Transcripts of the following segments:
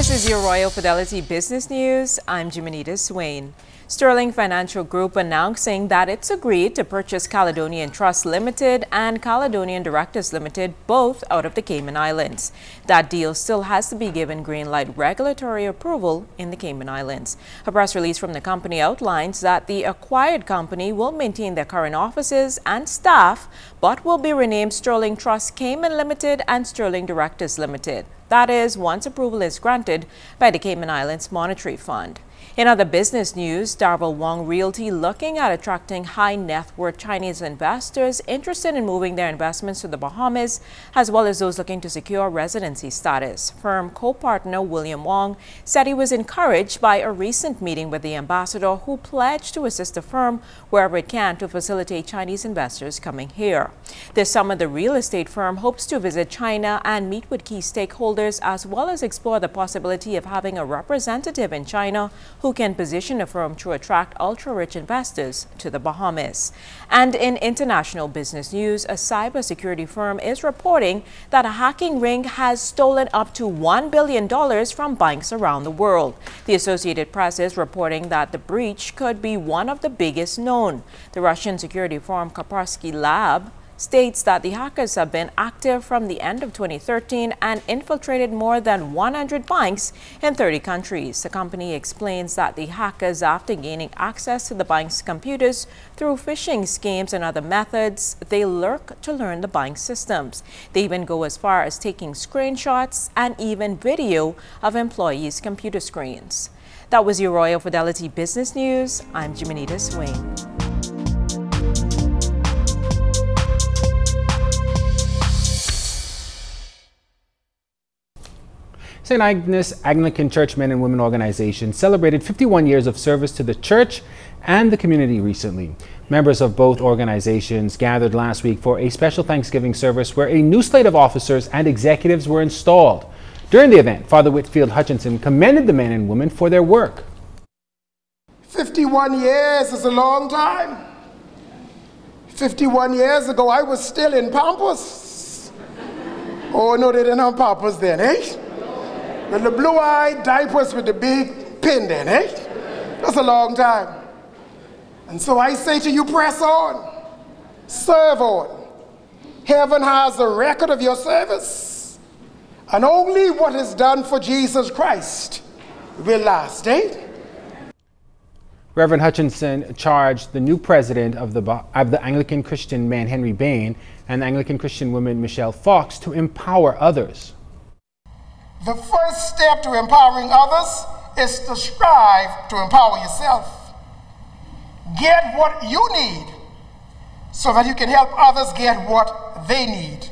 This is your Royal Fidelity Business News. I'm Jimenita Swain. Sterling Financial Group announcing that it's agreed to purchase Caledonian Trust Limited and Caledonian Directors Limited, both out of the Cayman Islands. That deal still has to be given green light regulatory approval in the Cayman Islands. A press release from the company outlines that the acquired company will maintain their current offices and staff, but will be renamed Sterling Trust Cayman Limited and Sterling Directors Limited. That is, once approval is granted by the Cayman Islands Monetary Fund. In other business news, Darvel Wong Realty looking at attracting high net worth Chinese investors interested in moving their investments to the Bahamas, as well as those looking to secure residency status. Firm co-partner William Wong said he was encouraged by a recent meeting with the ambassador who pledged to assist the firm wherever it can to facilitate Chinese investors coming here. This summer, the real estate firm hopes to visit China and meet with key stakeholders, as well as explore the possibility of having a representative in China who can position a firm to attract ultra-rich investors to the Bahamas. And in international business news, a cybersecurity firm is reporting that a hacking ring has stolen up to $1 billion from banks around the world. The Associated Press is reporting that the breach could be one of the biggest known. The Russian security firm Kaspersky Lab states that the hackers have been active from the end of 2013 and infiltrated more than 100 banks in 30 countries. The company explains that the hackers, after gaining access to the bank's computers through phishing schemes and other methods, they lurk to learn the bank's systems. They even go as far as taking screenshots and even video of employees' computer screens. That was your Royal Fidelity Business News. I'm Jimenita Swain. St. Agnes Anglican Church Men and Women Organization celebrated 51 years of service to the church and the community recently. Members of both organizations gathered last week for a special Thanksgiving service where a new slate of officers and executives were installed. During the event, Father Whitfield Hutchinson commended the men and women for their work. 51 years is a long time. 51 years ago, I was still in Pampers. Oh, no, they didn't have Pampers then, eh? And the blue-eyed diapers with the big pendant, eh? That's a long time. And so I say to you, press on, serve on. Heaven has a record of your service. And only what is done for Jesus Christ will last, eh? Reverend Hutchinson charged the new president of the, of the Anglican Christian man, Henry Bain, and the Anglican Christian woman, Michelle Fox, to empower others. The first step to empowering others is to strive to empower yourself. Get what you need so that you can help others get what they need.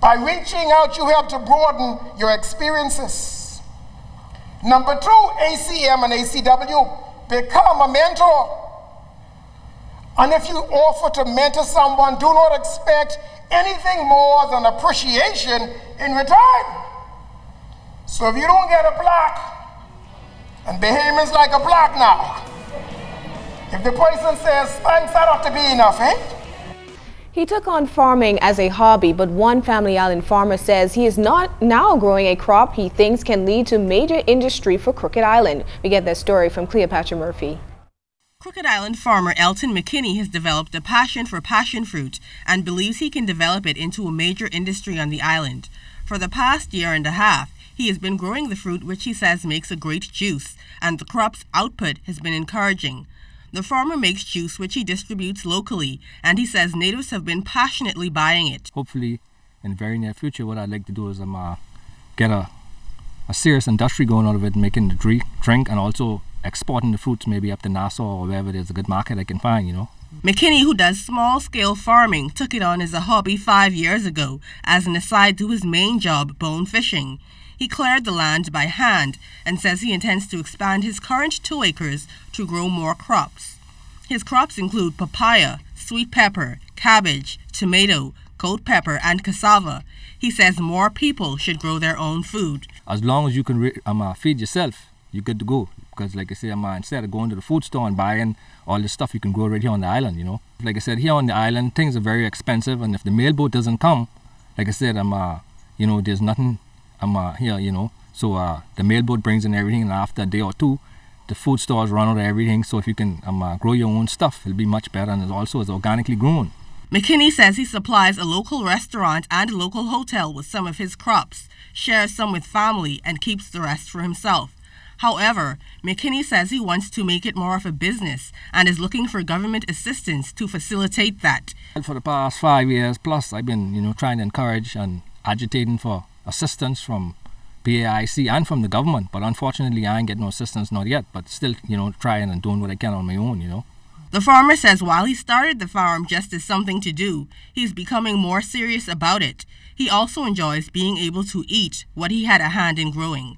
By reaching out, you help to broaden your experiences. Number two, ACM and ACW, become a mentor. And if you offer to mentor someone, do not expect anything more than appreciation in return. So if you don't get a plaque, and Bahamians like a plaque now, if the person says thanks, that ought to be enough, eh? He took on farming as a hobby, but one Family Island farmer says he is not now growing a crop he thinks can lead to major industry for Crooked Island. We get that story from Cleopatra Murphy. Crooked Island farmer Elton McKinney has developed a passion for passion fruit and believes he can develop it into a major industry on the island. For the past year and a half, he has been growing the fruit, which he says makes a great juice, and the crop's output has been encouraging. The farmer makes juice which he distributes locally, and he says natives have been passionately buying it. Hopefully, in the very near future, what I'd like to do is um, uh, get a, a serious industry going out of it, making the drink, drink and also exporting the fruits maybe up to Nassau or wherever there's a good market I can find, you know. McKinney, who does small scale farming, took it on as a hobby five years ago as an aside to his main job, bone fishing. He cleared the land by hand and says he intends to expand his current two acres to grow more crops. His crops include papaya, sweet pepper, cabbage, tomato, goat pepper, and cassava. He says more people should grow their own food. As long as you can um, uh, feed yourself, you're good to go. Because, like I said, um, uh, instead of going to the food store and buying all this stuff, you can grow right here on the island, you know. Like I said, here on the island, things are very expensive, and if the mailboat doesn't come, like I said, um, uh, you know, there's nothing I'm uh, here, you know. So uh, the mailboat brings in everything, and after a day or two, the food stores run out of everything. So if you can um, uh, grow your own stuff, it'll be much better, and it also is organically grown. McKinney says he supplies a local restaurant and local hotel with some of his crops, shares some with family, and keeps the rest for himself. However, McKinney says he wants to make it more of a business and is looking for government assistance to facilitate that. For the past five years plus, I've been, you know, trying to encourage and agitating for assistance from BAIC and from the government. But unfortunately, I ain't getting no assistance not yet. But still, you know, trying and doing what I can on my own, you know. The farmer says while he started the farm just as something to do, he's becoming more serious about it. He also enjoys being able to eat what he had a hand in growing.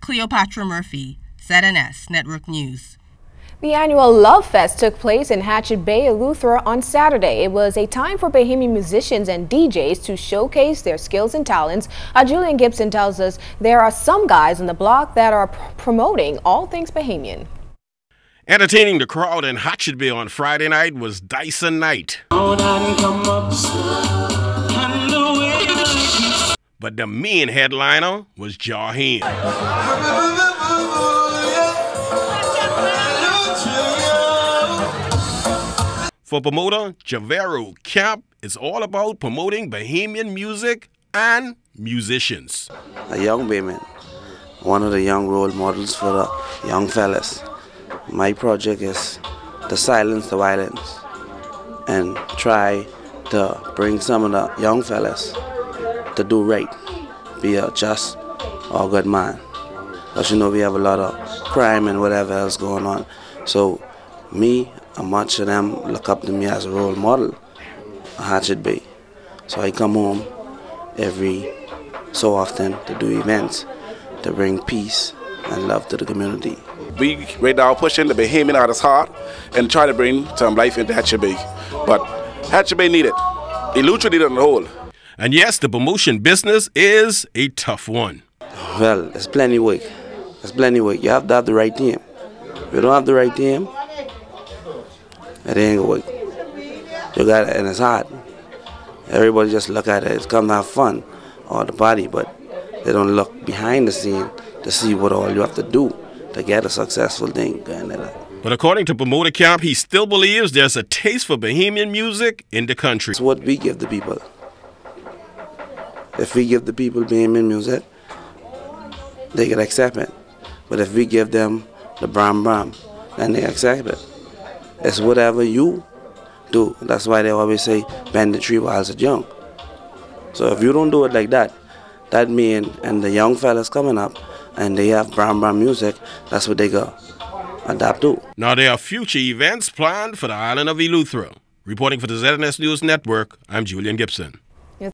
Cleopatra Murphy, ZNS Network News. The annual Love Fest took place in Hatchet Bay, Eleuthera on Saturday. It was a time for Bahamian musicians and DJs to showcase their skills and talents. Uh, Julian Gibson tells us there are some guys on the block that are pr promoting all things Bahamian. Entertaining the crowd in Hatchet Bay on Friday night was Dyson Knight. But the main headliner was Jaheim. For promoter Javero Camp, it's all about promoting Bahamian music and musicians. A young Bahamian, one of the young role models for the young fellas. My project is to silence the violence and try to bring some of the young fellas to do right, be a just or good man. Because you know we have a lot of crime and whatever else going on. So me much of them look up to me as a role model, Hatchet Bay. So I come home every so often to do events to bring peace and love to the community. We right now pushing the Bahamian artist's heart and try to bring some life into Hatchet Bay. But Hatchet Bay need it. Eleuthera need it on the whole. And yes, the promotion business is a tough one. Well, it's plenty work. It's plenty work. You have to have the right team. If you don't have the right team, it ain't work. You got it, and it's hard. Everybody just look at it. It's come to have fun or the party, but they don't look behind the scene to see what all you have to do to get a successful thing. going. But according to Promoter Camp, he still believes there's a taste for Bahamian music in the country. It's what we give the people. If we give the people Bahamian music, they can accept it. But if we give them the Bram Bram, then they accept it. It's whatever you do. That's why they always say bend the tree while it's young. So if you don't do it like that, that mean and the young fellas coming up and they have Bram Bram music, that's what they go adapt to. Now there are future events planned for the island of Eleuthera. Reporting for the ZNS News Network, I'm Julian Gibson.